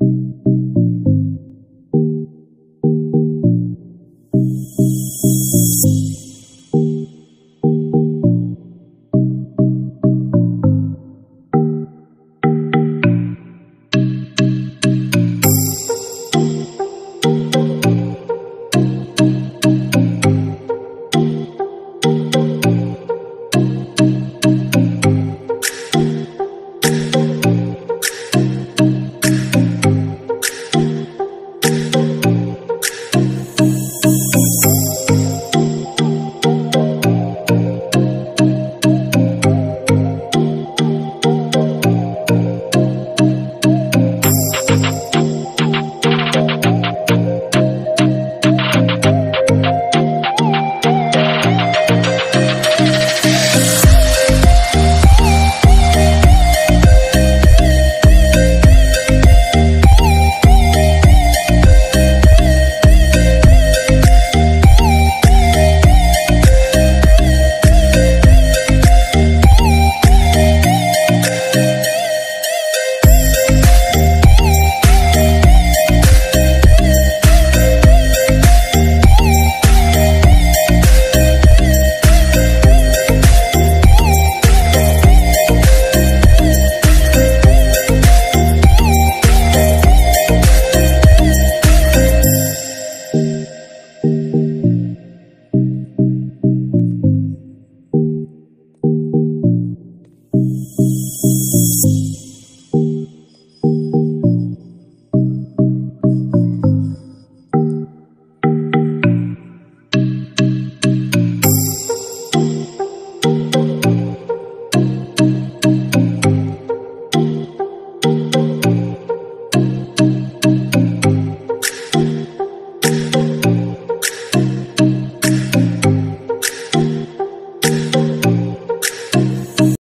you